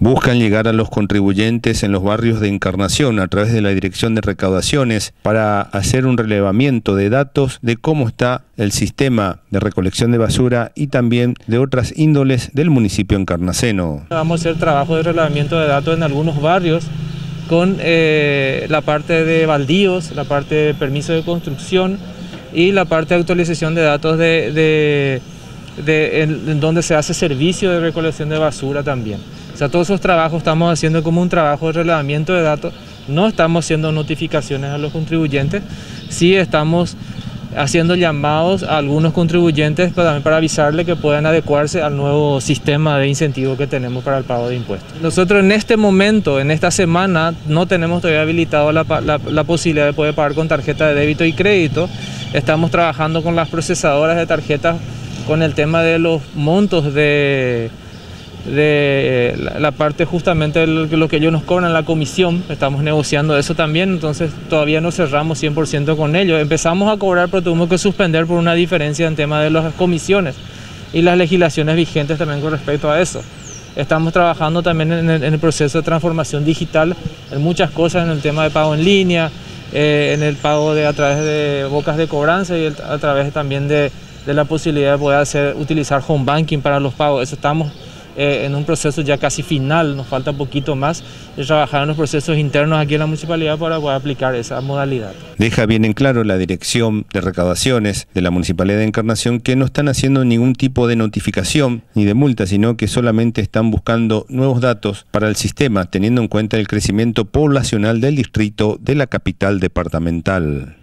Buscan llegar a los contribuyentes en los barrios de Encarnación a través de la Dirección de Recaudaciones para hacer un relevamiento de datos de cómo está el sistema de recolección de basura y también de otras índoles del municipio encarnaceno. Vamos a hacer trabajo de relevamiento de datos en algunos barrios con eh, la parte de baldíos, la parte de permiso de construcción y la parte de actualización de datos de, en, donde se hace servicio de recolección de basura también. O sea, todos esos trabajos estamos haciendo como un trabajo de relevamiento de datos, no estamos haciendo notificaciones a los contribuyentes, sí estamos haciendo llamados a algunos contribuyentes para, para avisarle que puedan adecuarse al nuevo sistema de incentivo que tenemos para el pago de impuestos. Nosotros en este momento, en esta semana, no tenemos todavía habilitado la, la posibilidad de poder pagar con tarjeta de débito y crédito. Estamos trabajando con las procesadoras de tarjetas con el tema de los montos de de la parte justamente de lo que ellos nos cobran la comisión, estamos negociando eso también, entonces todavía no cerramos 100% con ellos. Empezamos a cobrar, pero tuvimos que suspender por una diferencia en tema de las comisiones y las legislaciones vigentes también con respecto a eso. Estamos trabajando también en el, proceso de transformación digital, en muchas cosas, en el tema de pago en línea, eh, en el pago de, a través de bocas de cobranza y a través también de, de la posibilidad de poder hacer, utilizar home banking para los pagos. Eso estamos eh, en un proceso ya casi final, nos falta un poquito más de trabajar en los procesos internos aquí en la municipalidad para poder aplicar esa modalidad. Deja bien en claro la dirección de recaudaciones de la Municipalidad de Encarnación que no están haciendo ningún tipo de notificación ni de multa, sino que solamente están buscando nuevos datos para el sistema, teniendo en cuenta el crecimiento poblacional del distrito de la capital departamental.